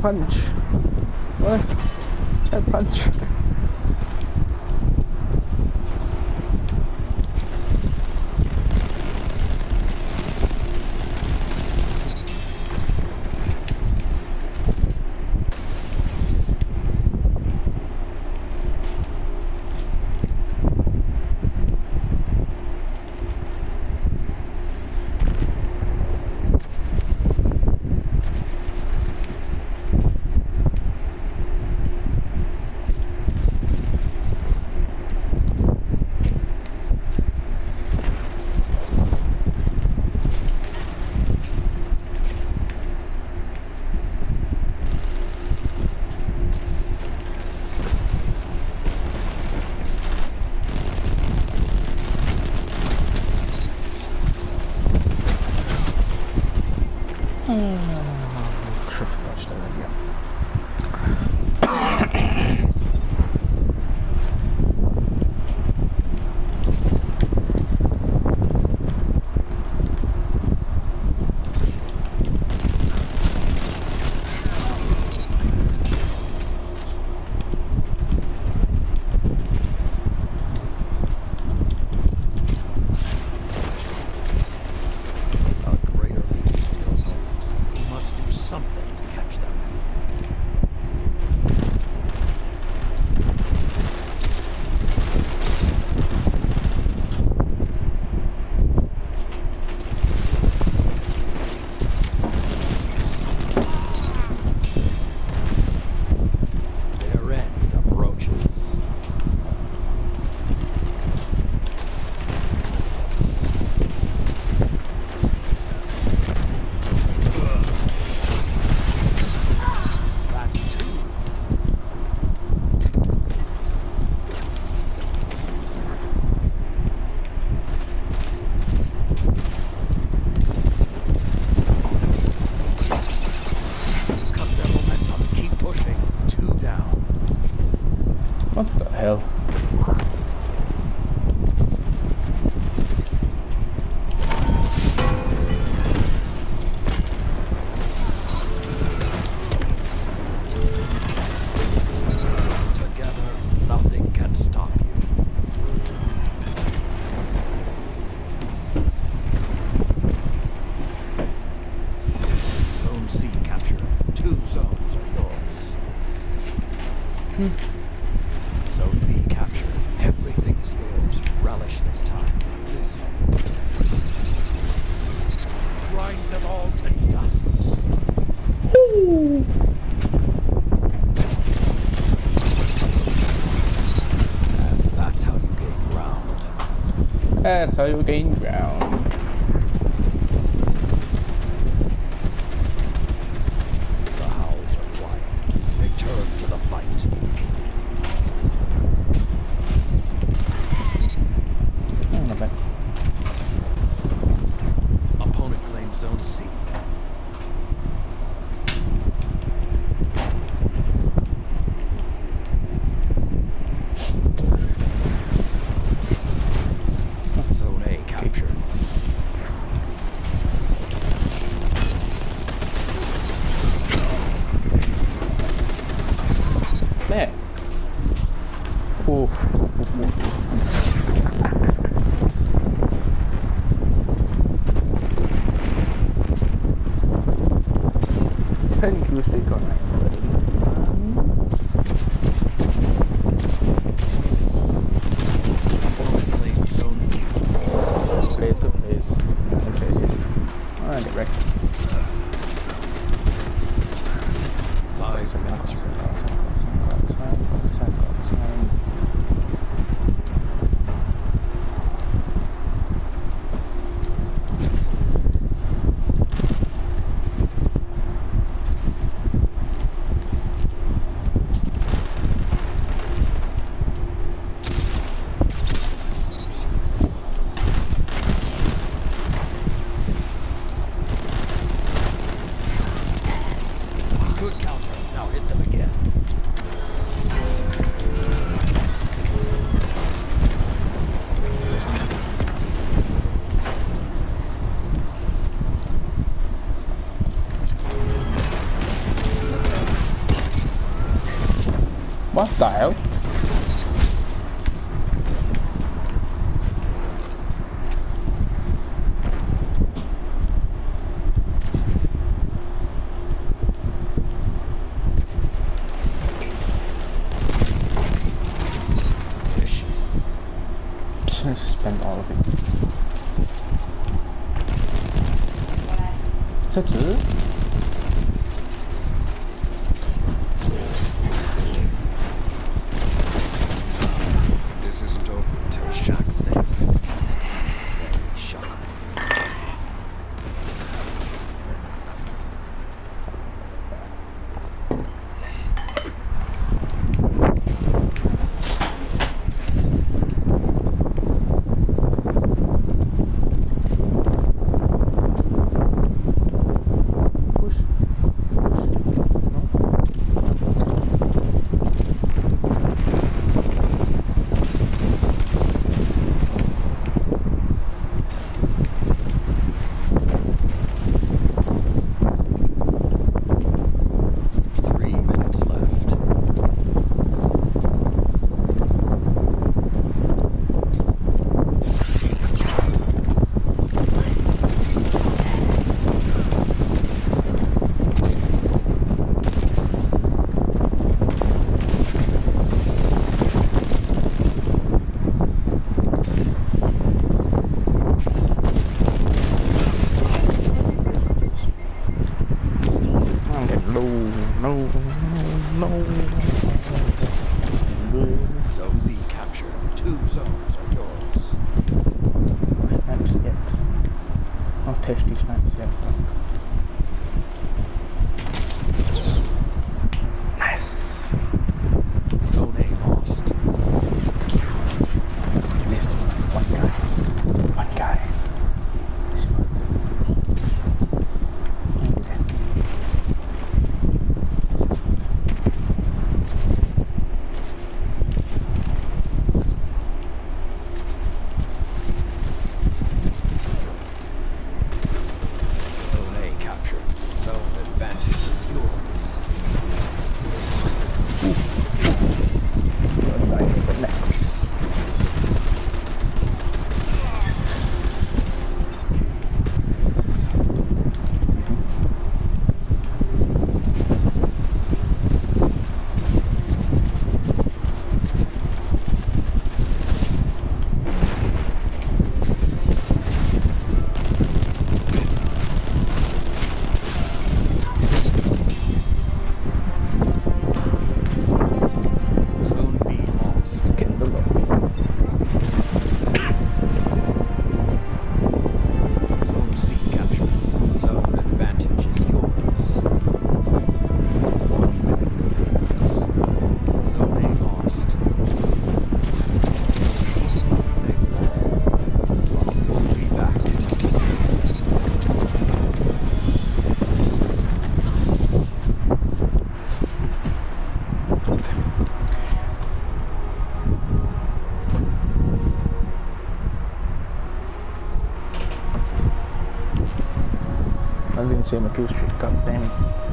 punch. What? Try punch. Schriftdarsteller, ja. Zone B captured. Everything is yours. Relish this time. This. Grind them all to dust. And that's how you gain ground. That's how you gain ground. Ten kills streak What the hell? Spend all of it. no, no. see my pastry, god damn it.